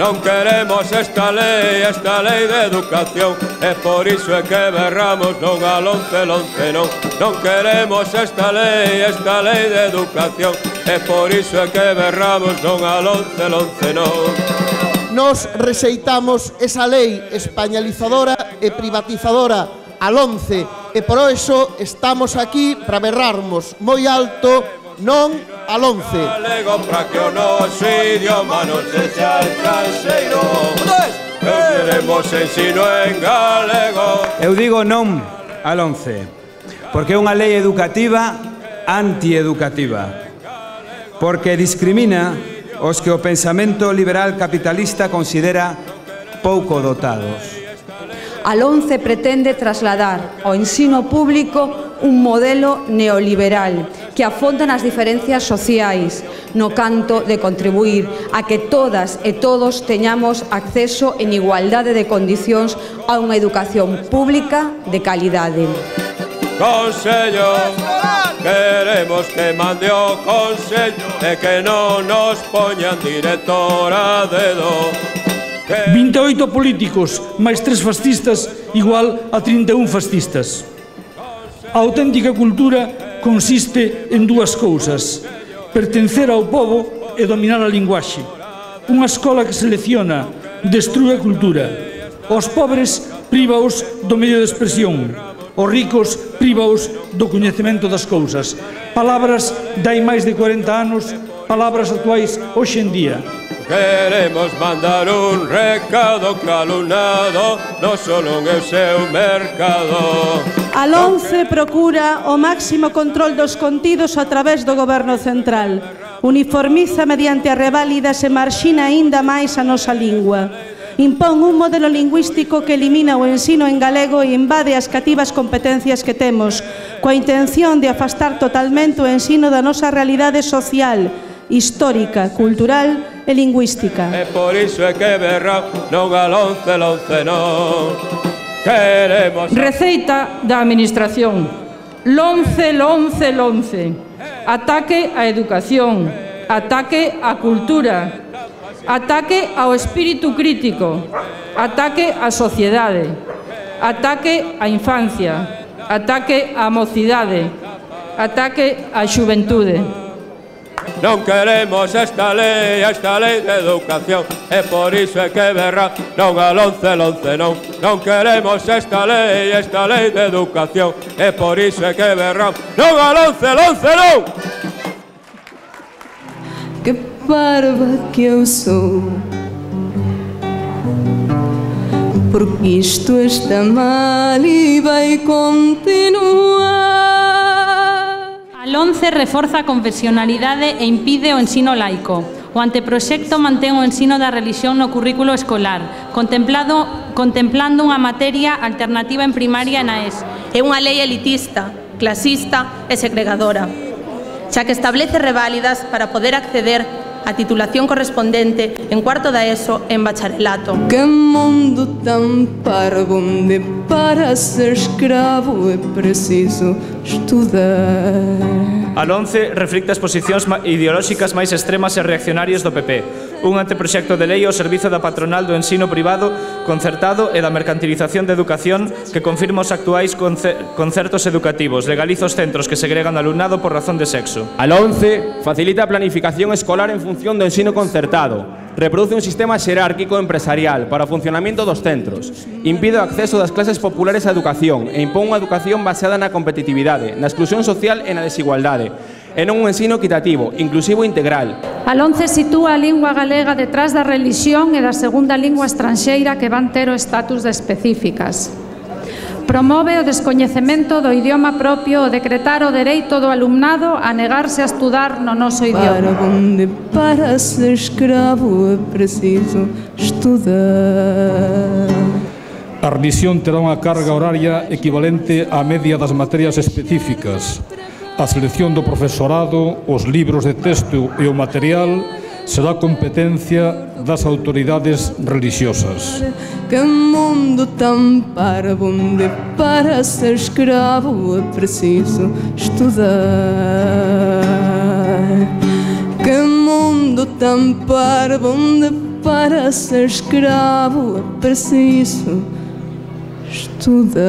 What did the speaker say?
Non queremos esta lei, esta lei de educación. E por iso é que berramos non al once, lonce non Non queremos esta lei, esta lei de educación. E por iso é que berramos non al once, lonce non Nos rexeitamos esa lei españalizadora e privatizadora al once. E por iso estamos aquí para berrarmos moi alto Non al 11. para que o noso idioma non sexa estranxeiro Eu queremos ensino en galego. Eu digo non al 11 Porque é unha lei educativa antieducativa Porque discrimina os que o pensamento liberal capitalista considera pouco dotados al 11 pretende trasladar ao ensino público un modelo neoliberal que afonda nas diferencias sociais no canto de contribuir a que todas e todos teñamos acceso en igualdade de condicións a unha educación pública de calidade. Consello, queremos que mande o Consello e que non nos poñan directora dedo 28 políticos, máis 3 fascistas, igual a 31 fascistas. A auténtica cultura consiste en dúas cousas, pertencer ao povo e dominar a linguaxe. Unha escola que selecciona, destrúe a cultura. Os pobres privaos do medio de expresión, os ricos privaos do coñecemento das cousas. Palabras dai máis de 40 anos, palabras actuais hoxe en día. Queremos mandar un recado que alumnado non só non é o seu mercado. Al 11 procura o máximo control dos contidos a través do Goberno Central. Uniformiza mediante a reválida se marxina aínda máis a nosa lingua. Impón un modelo lingüístico que elimina o ensino en galego e invade as cativas competencias que temos, coa intención de afastar totalmente o ensino da nosa realidade social, histórica, cultural e lingüística. E por iso é que berra non al once, lonce non. Queremos... Receita da Administración. Lonce, lonce, lonce. Ataque á educación. Ataque á cultura. Ataque ao espírito crítico. Ataque á sociedade. Ataque á infancia. Ataque á mocidade. Ataque á xuventude. Non queremos esta lei, esta lei de educación. E por iso é que berra, non al 11, 11 non Non queremos esta lei, esta lei de educación. E por iso é que berra, non al 11, 11 non Que parva que eu sou. Porque isto está mal e vai continuar LONCE reforza a confesionalidade e impide o ensino laico. O anteproxecto mantén o ensino da religión no currículo escolar, contemplado, contemplando unha materia alternativa en primaria e na ES. É unha lei elitista, clasista e segregadora, xa que establece reválidas para poder acceder a titulación correspondente en cuarto da ESO en bacharelato. Que mundo tan parvo onde para ser escravo é preciso estudar. A lonce reflicta as posicións ideolóxicas máis extremas e reaccionarias do PP. Un anteproxecto de lei ao servizo da patronal do ensino privado concertado e da mercantilización da educación que confirma os actuais concertos educativos, legaliza os centros que segregan alumnado por razón de sexo. A lonce facilita a planificación escolar en función do ensino concertado, reproduce un sistema xerárquico empresarial para o funcionamento dos centros, impide o acceso das clases populares á educación e impón unha educación baseada na competitividade, na exclusión social e na desigualdade, e non un ensino equitativo, inclusivo e integral. Al 11 sitúa a lingua galega detrás da religión e da segunda lingua estranxeira que van ter o estatus de específicas. Promove o descoñecemento do idioma propio o decretar o dereito do alumnado a negarse a estudar no noso idioma. Para onde para ser escravo é preciso estudar. A rendición terá unha carga horaria equivalente á media das materias específicas. A selección do profesorado, os libros de texto e o material será competencia das autoridades religiosas. Que mundo tan parvo onde para ser escravo é preciso estudar Que mundo tan parvo onde para ser escravo é preciso estudar.